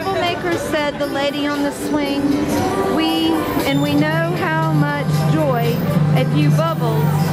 troublemaker said the lady on the swing. We and we know how much joy a few bubbles.